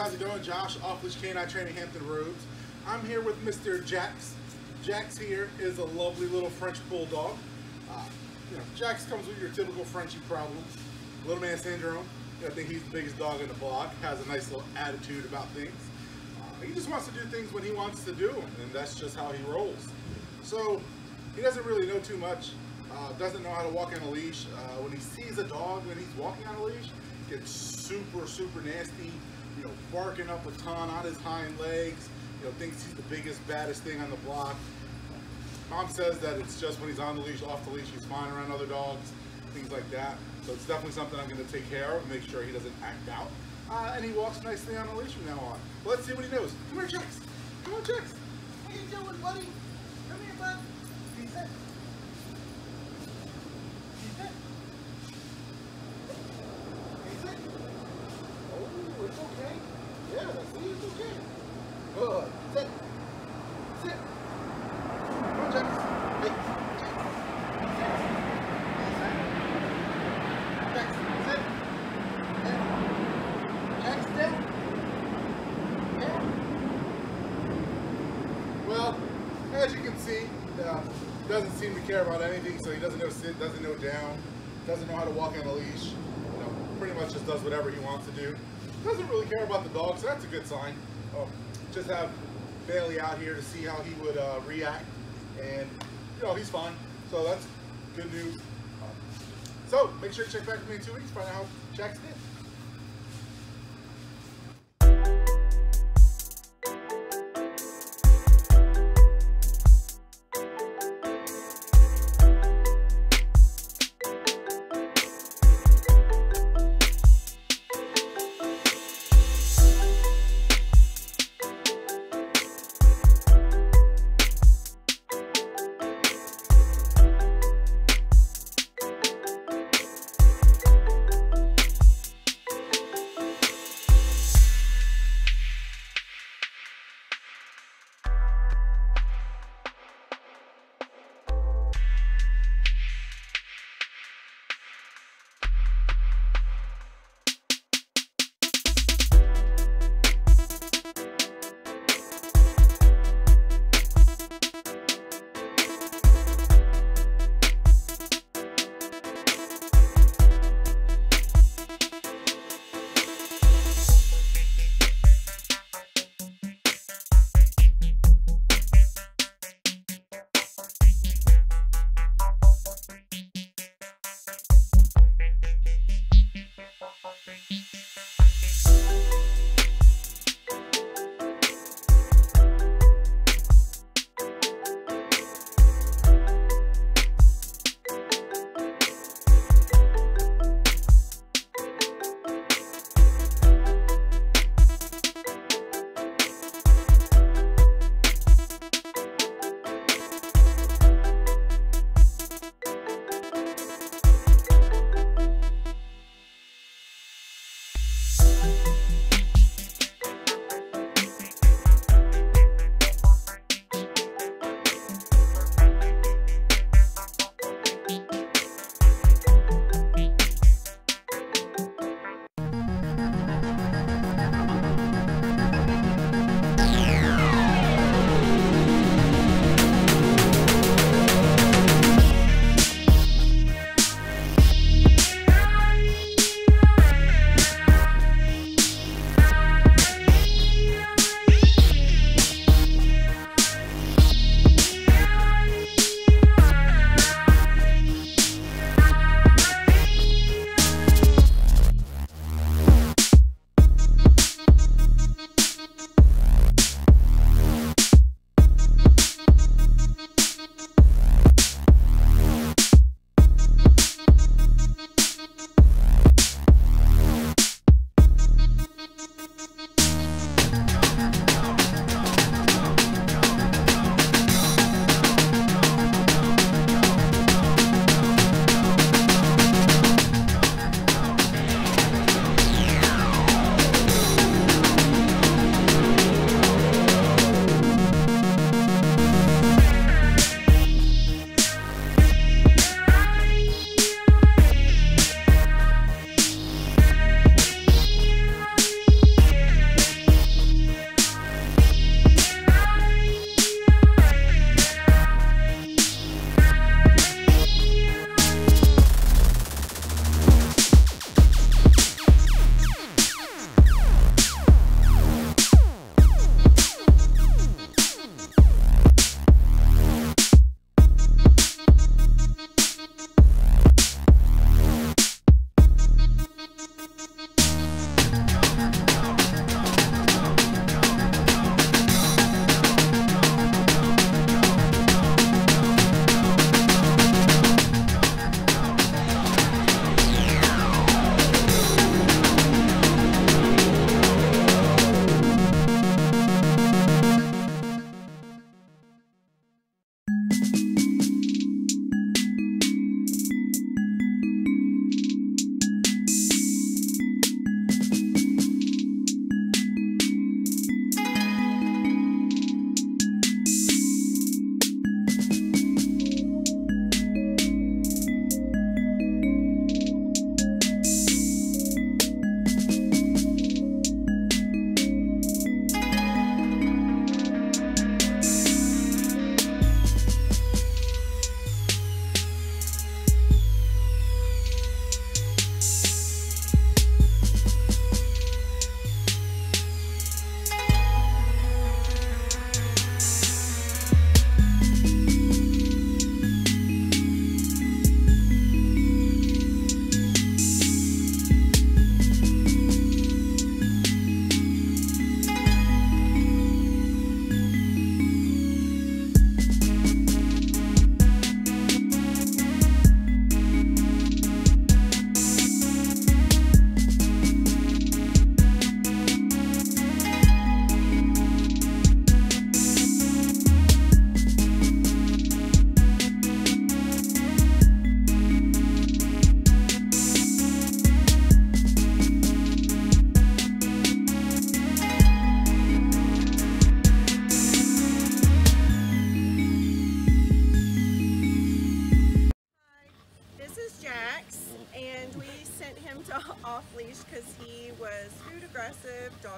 how's it going? Josh, Off Leash Canine Training Hampton Roads. I'm here with Mr. Jax. Jax here is a lovely little French bulldog. Uh, you know, Jax comes with your typical Frenchie problems. Little man syndrome. I think he's the biggest dog in the block. Has a nice little attitude about things. Uh, he just wants to do things when he wants to do them, and that's just how he rolls. So he doesn't really know too much. Uh, doesn't know how to walk on a leash. Uh, when he sees a dog when he's walking on a leash, gets super, super nasty, you know, barking up a ton on his hind legs, you know, thinks he's the biggest, baddest thing on the block. Mom says that it's just when he's on the leash, off the leash, he's fine around other dogs, things like that. So it's definitely something I'm going to take care of, and make sure he doesn't act out. Uh, and he walks nicely on the leash from now on. let's see what he knows. Come here, Jax. Come on, Jax. How you doing, buddy? Come here, bud. He's it. He's it. Oh, it's okay. Yeah, see, it's okay. Good. Sit. Sit. Come on, Jax. Hey, Jax. Jax, sit. Yeah. Jax, sit. Yeah. Well, as you can see, uh, doesn't seem to care about anything, so he doesn't know sit, doesn't know down, doesn't know how to walk on a leash. You know, pretty much just does whatever he wants to do. Doesn't really care about the dog, so that's a good sign. Oh, just have Bailey out here to see how he would uh, react, and you know he's fine. So that's good news. So make sure you check back with me in two weeks, find out how Jax did.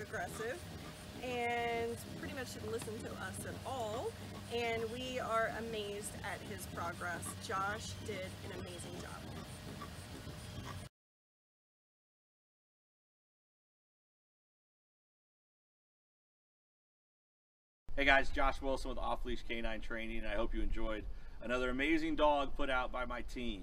Aggressive and pretty much didn't listen to us at all. And we are amazed at his progress. Josh did an amazing job. Hey guys, Josh Wilson with Off Leash Canine Training, and I hope you enjoyed another amazing dog put out by my team.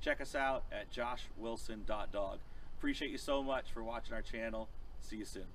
check us out at joshwilson.dog. Appreciate you so much for watching our channel. See you soon.